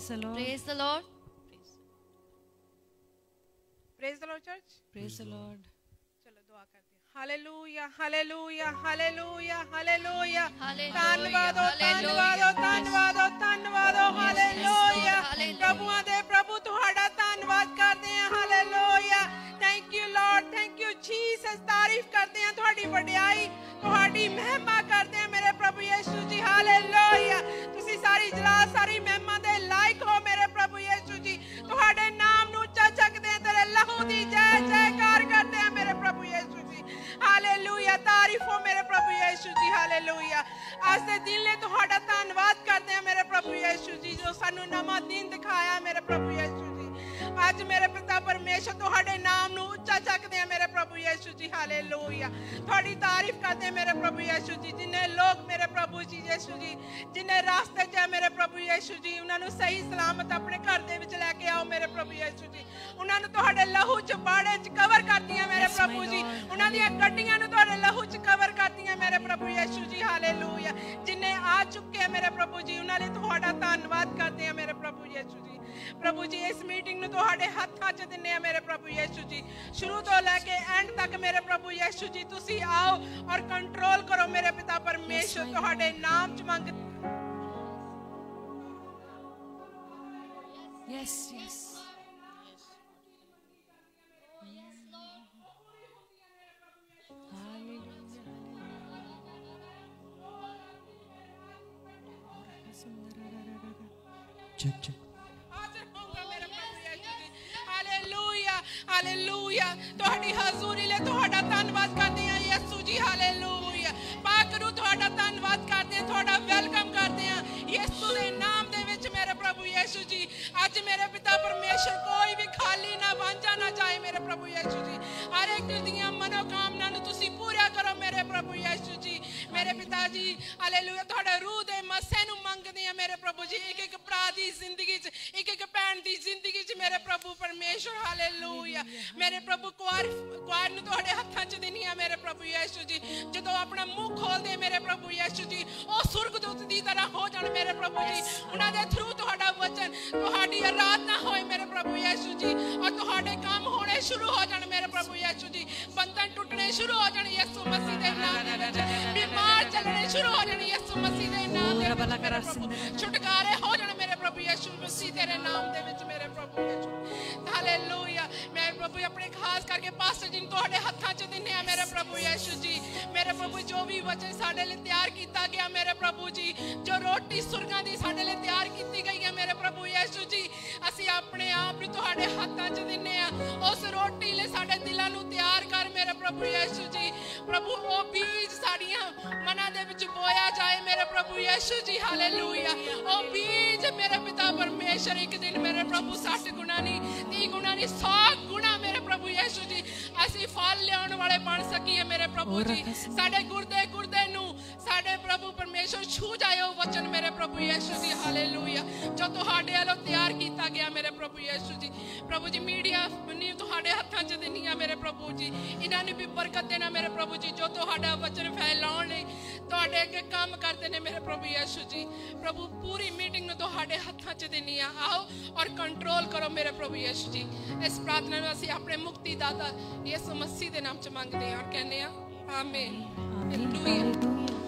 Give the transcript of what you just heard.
Praise the Lord. Praise the Lord. Praise the Lord, church. Praise the Lord. चलो दुआ करते हैं. Hallelujah, Hallelujah, Hallelujah, Hallelujah. धन्यवाद हो, धन्यवाद हो, धन्यवाद हो, धन्यवाद हो. Hallelujah. प्रभु आदे प्रभु तुम्हारा धन्यवाद करते हैं. Hallelujah. Thank you, Lord. Thank you, Jesus. तारीफ़ करते हैं तुम्हारी बड़ाई, तुम्हारी महिमा करते हैं मेरे प्रभु यीशु जी. Hallelujah. ਅੱਜ ਮੇਰੇ ਪਿਤਾ ਪਰਮੇਸ਼ਰ ਤੁਹਾਡੇ ਨਾਮ ਨੂੰ ਉੱਚਾ ਚੱਕਦੇ ਹਾਂ ਮੇਰੇ ਪ੍ਰਭੂ ਯੀਸ਼ੂ ਜੀ ਹਾਲੇਲੂਇਆ। ਤੁਹਾਡੀ ਤਾਰੀਫ ਕਰਦੇ ਮੇਰੇ ਪ੍ਰਭੂ ਯੀਸ਼ੂ ਜੀ ਜਿਨੇ ਲੋਕ ਮੇਰੇ ਪ੍ਰਭੂ ਜੀ ਯੀਸ਼ੂ ਜੀ ਜਿਨੇ ਰਾਸਤੇ 'ਚ ਮੇਰੇ ਪ੍ਰਭੂ ਯੀਸ਼ੂ ਜੀ ਉਹਨਾਂ ਨੂੰ ਸਹੀ ਸਲਾਮਤ ਆਪਣੇ ਘਰ ਦੇ ਵਿੱਚ ਲੈ ਕੇ ਆਓ ਮੇਰੇ ਪ੍ਰਭੂ ਯੀਸ਼ੂ ਜੀ। ਉਹਨਾਂ ਨੂੰ ਤੁਹਾਡੇ ਲਹੂ 'ਚ ਬਾੜੇ 'ਚ ਕਵਰ ਕਰਦੀਆਂ ਮੇਰੇ ਪ੍ਰਭੂ ਜੀ. ਉਹਨਾਂ ਦੀਆਂ ਗੱਡੀਆਂ ਨੂੰ ਤੁਹਾਡੇ ਲਹੂ 'ਚ ਕਵਰ ਕਰਦੀਆਂ ਮੇਰੇ ਪ੍ਰਭੂ ਯੀਸ਼ੂ ਜੀ ਹਾਲੇਲੂਇਆ। ਜਿਨੇ ਆ ਚੁੱਕੇ ਆ ਮੇਰੇ ਪ੍ਰਭੂ ਜੀ ਉਹਨਾਂ ਲਈ ਤੁਹਾਡਾ ਧੰਨਵਾਦ ਕਰਦੇ ਆ ਮੇਰੇ ਪ੍ਰਭੂ ਯੀਸ਼ੂ ਜੀ। ਪ੍ਰਭੂ ਜੀ ਇਸ ਮੀਟਿੰਗ ਨੂੰ ਤੁਹਾਡੇ ਹੱਥਾਂ 'ਚ ਦਿੰਨੇ ਆ ਮੇਰੇ ਪ੍ਰਭੂ ਯੀਸ਼ੂ ਜੀ ਸ਼ੁਰੂ ਤੋਂ ਲੈ ਕੇ ਐਂਡ ਤੱਕ ਮੇਰੇ ਪ੍ਰਭੂ ਯੀਸ਼ੂ ਜੀ ਤੁਸੀਂ ਆਓ ਔਰ ਕੰਟਰੋਲ ਕਰੋ ਮੇਰੇ ਪਿਤਾ ਪਰਮੇਸ਼ਰ my ਤੁਹਾਡੇ ਨਾਮ 'ਚ ਮੰਗ Yes, yes. Hallelujah. check check hallelujah hallelujah ਤੁਹਾਡੀ ਹਜ਼ੂਰੀ ਲਈ ਤੁਹਾਡਾ ਧੰਨਵਾਦ ਕਰਦੇ ਹਾਂ ਯਿਸੂ ਜੀ ਹਾਲੇਲੂਇਆ ਪਾਕ ਨੂੰ ਤੁਹਾਡਾ ਧੰਨਵਾਦ ਕਰਦੇ ਹਾਂ ਤੁਹਾਡਾ ਵੈਲਕਮ ਕਰਦੇ ਹਾਂ ਯਿਸੂ ਦੇ ਨਾਮ ਦੇ ਵਿੱਚ ਮੇਰੇ ਪ੍ਰਭੂ ਯਿਸੂ ਜੀ ਅੱਜ ਮੇਰੇ ਪਿਤਾ ਪਰਮੇਸ਼ਰ ਕੋਈ ਵੀ ਖਾਲੀ ਨਾ ਵਾਂਝਾ ਨਾ ਜਾਏ ਮੇਰੇ ਪ੍ਰਭੂ ਯਿਸੂ ਜੀ ਹਰ ਇੱਕ ਦੀਆਂ ਮਨੋਕਾਮਨਾ ਨੂੰ ਤੁਸੀਂ ਪੂਰਾ ਕਰੋ ਮੇਰੇ ਪ੍ਰਭੂ ਯਿਸੂ ਜੀ ਮੇਰੇ ਪਿਤਾ ਜੀ ਹਾਲੇਲੂਇਆ ਤੁਹਾਡੇ ਰੂਹ ਦੇ ਮਸੇ ਨੂੰ ਮੰਗਦੇ ਆ ਮੇਰੇ ਪ੍ਰਭੂ ਜੀ ਇੱਕ ਇੱਕ ਭਰਾ ਦੀ ਜ਼ਿੰਦਗੀ 'ਚ ਇੱਕ ਇੱਕ ਭੈਣ ਦੀ ਜ਼ਿੰਦਗੀ 'ਚ ਮੇਰੇ ਪ੍ਰਭੂ ਪਰਮੇਸ਼ਰ ਹਾਲੇਲੂਇਆ ਮੇਰੇ ਪ੍ਰਭੂ ਕੁਆਰ ਕੁਆਰ ਨੂੰ ਤੁਹਾਡੇ ਹੱਥਾਂ 'ਚ ਦੇਣੀ ਆ ਮੇਰੇ ਪ੍ਰਭੂ ਯਿਸੂ ਜੀ ਜਦੋਂ ਆਪਣਾ ਮੂੰਹ ਖੋਲਦੇ ਆ ਮੇਰੇ ਪ੍ਰਭੂ ਯਿਸੂ ਜੀ ਉਹ ਸੁਰਗਦੂਤ ਦੀ ਤਰ੍ਹਾਂ ਹੋ ਜਾਣ ਮੇਰੇ ਪ੍ਰਭੂ ਜੀ ਉਹਨਾਂ ਦੇ ਥਰੂ ਤੁਹਾਡਾ ਵਚਨ ਤੁਹਾਡੀ ਆਰਾਧਨਾ ਹੋਏ ਮੇਰੇ ਪ੍ਰਭੂ ਯਿਸੂ ਜੀ ਔਰ ਤੁਹਾਡੇ ਕੰਮ ਹੋਣੇ ਸ਼ੁਰੂ ਹੋ ਜਾਣ ਮੇਰੇ ਪ੍ਰਭੂ ਯਿਸੂ ਜੀ ਬੰਧਨ ਟੁੱਟਣੇ ਸ਼ੁਰੂ ਹੋ ਜਾਣ ਯਿਸੂ ਮਸੀਹ ਦੇ ਨਾਮ ਦੇ ਵਿੱਚ ਬਿਮਾਰ ਚੱਲਣੇ ਸ਼ੁਰੂ ਹੋ ਜਾਣ ਯਿਸੂ ਮਸੀਹ ਦੇ ਨਾਮ ਦੇ ਵਿੱਚ ਮੇਰੇ ਪ੍ਰਭੂ ਛੁਟਕਾਰੇ ਹੋ ਜਾਣ ਮੇਰੇ ਪ੍ਰਭੂ ਯਿਸੂ ਮਸੀਹ ਤੇਰੇ ਨਾਮ ਦੇ ਵਿੱਚ ਮੇਰੇ ਪ੍ਰਭੂ ਯਿਸੂ ਹਾਲੇਲੂਇਆ ਮੈਂ ਪ੍ਰਭੂ ਆਪਣੇ ਖਾਸ ਕਰਕੇ ਪਾਸਟਰ ਜੀ ਤੁਹਾਡੇ ਹੱਥਾਂ 'ਚ ਦਿੰਨੇ ਆ ਮੇਰੇ ਪ੍ਰਭੂ ਯਿਸੂ ਜੀ। ਮੇਰੇ ਪ੍ਰਭੂ ਜੋ ਵੀ ਵਚਨ ਸਾਡੇ ਲਈ ਤਿਆਰ ਕੀਤਾ ਗਿਆ, ਮੇਰੇ ਪ੍ਰਭੂ ਜੀ, ਜੋ ਰੋਟੀ ਸੁਰਗਾਂ ਦੀ ਸਾਡੇ ਲਈ ਤਿਆਰ ਕੀਤੀ ਗਈ ਹੈ, ਮੇਰੇ ਪ੍ਰਭੂ ਯਿਸੂ ਜੀ, ਅਸੀਂ ਆਪਣੇ ਆਪ ਨੂੰ ਤੁਹਾਡੇ ਹੱਥਾਂ 'ਚ ਦਿੰਨੇ ਆ ਉਸ ਰੋਟੀ ਲਈ ਸਾਡੇ ਦਿਲਾਂ ਨੂੰ ਤਿਆਰ ਕਰ, ਮੇਰੇ ਪ੍ਰਭੂ ਯਿਸੂ ਜੀ। ਪ੍ਰਭੂ, ਉਹ ਬੀਜ ਸਾਡੀਆਂ ਮਨਾਂ ਦੇ ਵਿੱਚ ਬੋਇਆ ਜਾਏ ਮੇਰੇ ਪ੍ਰਭੂ ਯਿਸੂ ਜੀ ਹਾਲੇਲੂਇਆ ਉਹ ਬੀਜ ਮੇਰੇ ਪਿਤਾ ਪਰਮੇਸ਼ਰ ਇੱਕ ਦਿਨ ਮੇਰੇ ਪ੍ਰਭੂ 60 ਗੁਣਾ ਨਹੀਂ 30 ਗੁਣਾ ਨਹੀਂ 100 ਗੁਣਾ ਮੇਰੇ ਪ੍ਰਭੂ ਯਿਸੂ ਜੀ ਅਸੀਂ ਫਲ ਲਿਆਉਣ ਵਾਲੇ ਬਣ ਸਕੀਏ ਮੇਰੇ ਪ੍ਰਭੂ ਜੀ ਸਾਡੇ ਗੁਰਦੇ ਗੁਰਦੇ ਨੂੰ ਸਾਡੇ ਪ੍ਰਭੂ ਪਰਮੇਸ਼ਰ ਛੂ ਜਾਏ ਉਹ ਵਚਨ ਮੇਰੇ ਪ੍ਰਭੂ ਯਿਸੂ ਜੀ ਹਾਲੇਲੂਇਆ ਜੋ ਤੁਹਾਡੇ ਵੱਲੋਂ ਤਿਆਰ ਕੀਤਾ ਗਿਆ ਮੇਰੇ ਪ੍ਰਭੂ ਯਿਸੂ ਜੀ ਪ੍ਰਭੂ ਜੀ ਮੀਡੀਆ ਨੂੰ ਤੁਹਾਡੇ ਹੱਥਾਂ 'ਚ ਦੇਣੀ ਆ ਮੇਰੇ ਪ੍ਰਭੂ ਜੀ ਇਹਨਾਂ ਨੂੰ ਵੀ ਬਰਕਤ ਦੇਣਾ ਮੇਰੇ ਪ੍ਰਭੂ ਜੀ ਜੋ ਤੁਹਾਡਾ ਵਚਨ ਫੈਲਾਉਣ ਲਈ ਤੁਹਾਡੇ ਅੱਗੇ ਕੰਮ ਕਰਦੇ ਨੇ ਮੇਰੇ ਪ੍ਰਭੂ ਯਿਸੂ ਜੀ ਪ੍ਰਭੂ ਪੂਰੀ ਮੀਟਿੰਗ ਨੂੰ ਤੁਹਾਡੇ ਹੱਥਾਂ 'ਚ ਦੇਣੀ ਆ ਆਓ ਔਰ ਕੰਟਰੋਲ ਕਰੋ ਮੇਰੇ ਪ੍ਰਭੂ ਯਿਸੂ ਜੀ ਇਸ ਪ੍ਰਾਰਥਨਾ ਨੂੰ ਅਸੀਂ ਆਪਣੇ ਮੁਕਤੀ ਦਾਤਾ ਯਿਸੂ ਮਸੀਹ ਦੇ ਨਾਮ 'ਚ ਮੰਗਦੇ ਹਾਂ ਔਰ ਕਹਿੰਦੇ ਹਾਂ ਆਮੇਨ ਹਾਲੇਲੂਇਆ